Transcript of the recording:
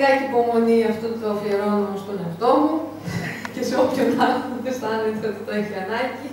Λιγάκι υπομονή αυτό το αφιερώνω στον εαυτό μου και σε όποιον άλλο αισθάνεται ότι το έχει ανάγκη.